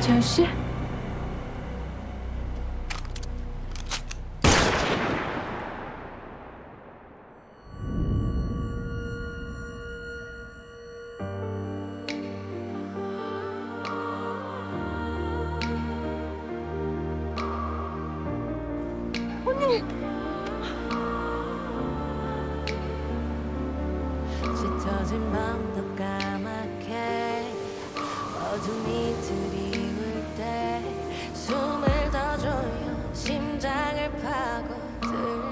재현 씨? 짙어진 밤도 까맣게 어둠이 repago.